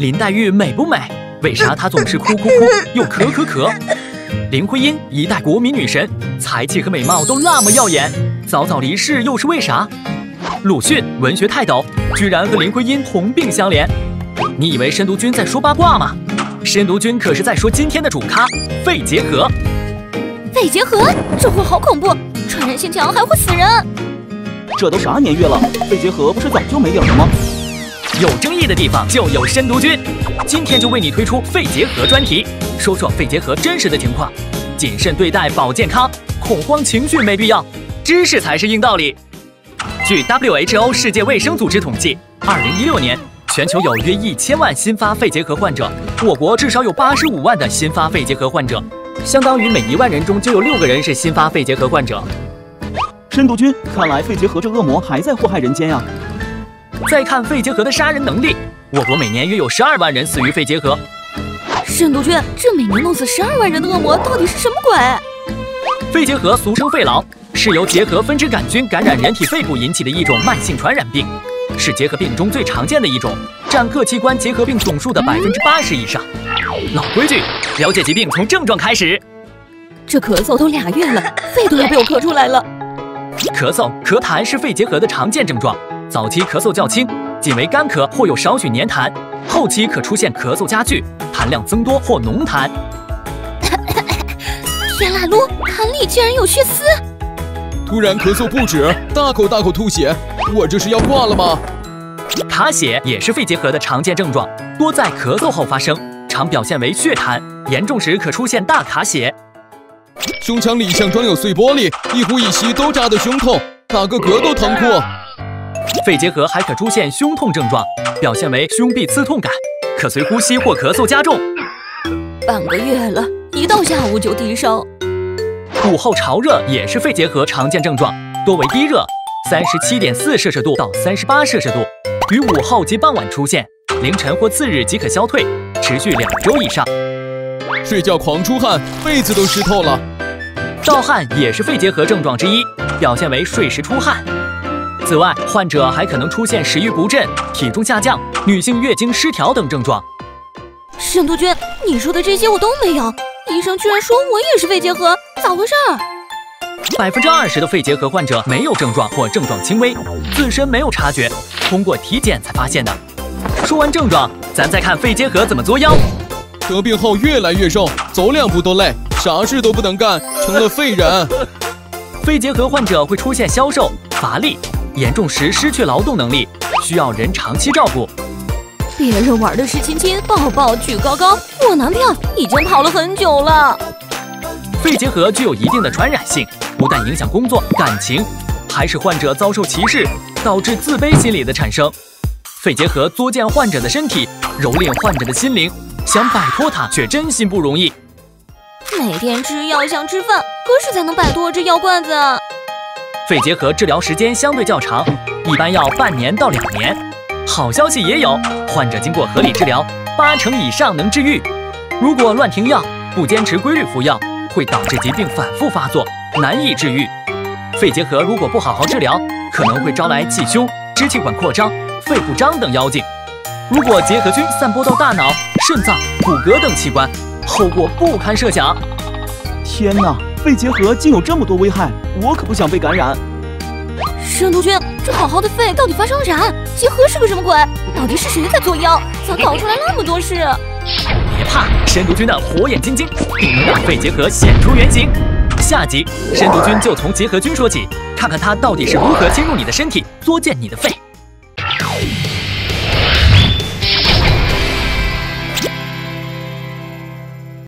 林黛玉美不美？为啥她总是哭哭哭又咳咳咳？林徽因一代国民女神，才气和美貌都那么耀眼，早早离世又是为啥？鲁迅文学泰斗，居然和林徽因同病相怜。你以为申读君在说八卦吗？申读君可是在说今天的主咖肺结核。肺结核，这货好恐怖，传染性强还会死人。这都啥年月了，肺结核不是早就没影了吗？有争议的地方就有深毒菌，今天就为你推出肺结核专题，说说肺结核真实的情况，谨慎对待保健康，恐慌情绪没必要，知识才是硬道理。据 WHO 世界卫生组织统计，二零一六年全球有约一千万新发肺结核患者，我国至少有八十五万的新发肺结核患者，相当于每一万人中就有六个人是新发肺结核患者。深读君，看来肺结核这恶魔还在祸害人间呀。再看肺结核的杀人能力，我国每年约有十二万人死于肺结核。沈督军，这每年弄死十二万人的恶魔到底是什么鬼？肺结核俗称肺痨，是由结核分支杆菌感染人体肺部引起的一种慢性传染病，是结核病中最常见的一种，占各器官结核病总数的百分之八十以上。老规矩，了解疾病从症状开始。这咳嗽都俩月了，肺都要被我咳出来了。咳嗽、咳痰是肺结核的常见症状。早期咳嗽较轻，仅为干咳或有少许黏痰；后期可出现咳嗽加剧，痰量增多或浓痰。天啦噜，痰里居然有血丝！突然咳嗽不止，大口大口吐血，我这是要挂了吗？卡血也是肺结核的常见症状，多在咳嗽后发生，常表现为血痰，严重时可出现大卡血。胸腔里像装有碎玻璃，一呼一吸都扎得胸痛，打个嗝都疼哭。肺结核还可出现胸痛症状，表现为胸壁刺痛感，可随呼吸或咳嗽加重。半个月了，一到下午就低烧。午后潮热也是肺结核常见症状，多为低热，三十七点四摄氏度到三十八摄氏度，于午后及傍晚出现，凌晨或次日即可消退，持续两周以上。睡觉狂出汗，被子都湿透了。盗汗也是肺结核症状之一，表现为睡时出汗。此外，患者还可能出现食欲不振、体重下降、女性月经失调等症状。沈督君，你说的这些我都没有，医生居然说我也是肺结核，咋回事儿？百分之二十的肺结核患者没有症状或症状轻微，自身没有察觉，通过体检才发现的。说完症状，咱再看肺结核怎么作妖。得病后越来越瘦，走两步都累，啥事都不能干，成了废人。肺结核患者会出现消瘦、乏力。严重时失去劳动能力，需要人长期照顾。别人玩的是亲亲抱抱举高高，我男票已经跑了很久了。肺结核具有一定的传染性，不但影响工作感情，还使患者遭受歧视，导致自卑心理的产生。肺结核作践患者的身体，蹂躏患者的心灵，想摆脱它却真心不容易。每天吃药像吃饭，何时才能摆脱这药罐子？肺结核治疗时间相对较长，一般要半年到两年。好消息也有，患者经过合理治疗，八成以上能治愈。如果乱停药，不坚持规律服药，会导致疾病反复发作，难以治愈。肺结核如果不好好治疗，可能会招来气胸、支气管扩张、肺不张等妖精。如果结核菌散播到大脑、肾脏、骨骼等器官，后果不堪设想。天哪！肺结核竟有这么多危害，我可不想被感染。深毒君，这好好的肺到底发生了啥？结核是个什么鬼？到底是谁在作妖？咋搞出来那么多事？别怕，深毒君的火眼金睛定能让肺结核显出原形。下集，深毒君就从结核菌说起，看看它到底是如何侵入你的身体，作践你的肺。